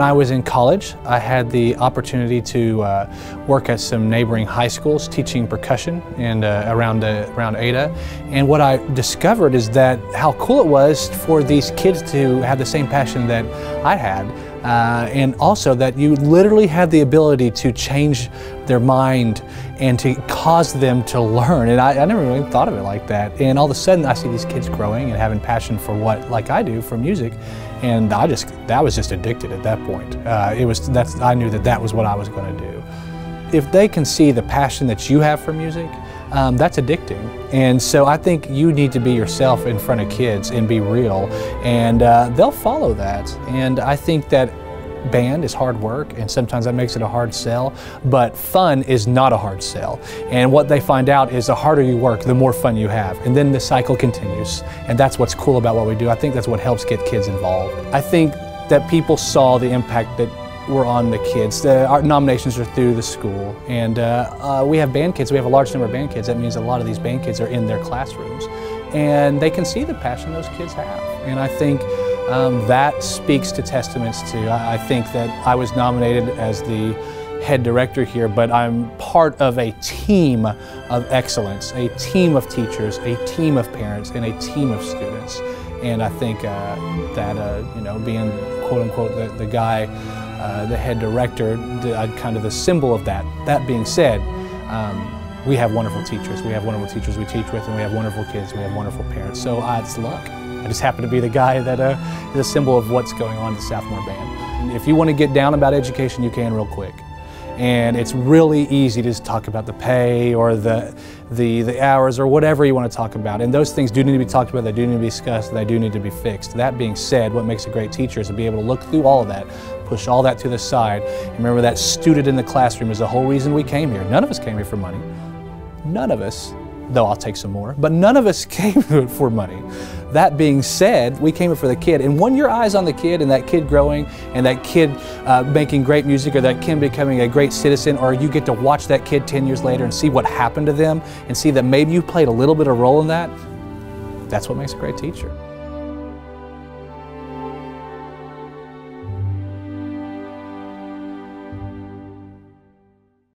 When I was in college, I had the opportunity to uh, work at some neighboring high schools teaching percussion and uh, around uh, around Ada. And what I discovered is that how cool it was for these kids to have the same passion that I had. Uh, and also that you literally had the ability to change their mind and to cause them to learn. And I, I, never really thought of it like that. And all of a sudden I see these kids growing and having passion for what, like I do, for music. And I just, that was just addicted at that point. Uh, it was, that's, I knew that that was what I was going to do. If they can see the passion that you have for music, um, that's addicting. And so I think you need to be yourself in front of kids and be real, and uh, they'll follow that. And I think that band is hard work and sometimes that makes it a hard sell, but fun is not a hard sell. And what they find out is the harder you work, the more fun you have. And then the cycle continues. And that's what's cool about what we do. I think that's what helps get kids involved. I think that people saw the impact that were on the kids. The, our nominations are through the school, and uh, uh, we have band kids. We have a large number of band kids. That means a lot of these band kids are in their classrooms, and they can see the passion those kids have. And I think um, that speaks to testaments to. I, I think that I was nominated as the head director here, but I'm part of a team of excellence, a team of teachers, a team of parents, and a team of students. And I think uh, that, uh, you know, being quote unquote the, the guy uh, the head director, uh, kind of the symbol of that. That being said, um, we have wonderful teachers. We have wonderful teachers we teach with, and we have wonderful kids. We have wonderful parents. So uh, it's luck. I just happen to be the guy that uh, is a symbol of what's going on in the Southmoore Band. If you want to get down about education, you can real quick and it's really easy to just talk about the pay or the, the, the hours or whatever you want to talk about. And those things do need to be talked about, they do need to be discussed, they do need to be fixed. That being said, what makes a great teacher is to be able to look through all of that, push all that to the side. Remember that student in the classroom is the whole reason we came here. None of us came here for money. None of us though I'll take some more. But none of us came for money. That being said, we came here for the kid. And when your eyes on the kid and that kid growing and that kid uh, making great music or that kid becoming a great citizen or you get to watch that kid 10 years later and see what happened to them and see that maybe you played a little bit of a role in that, that's what makes a great teacher.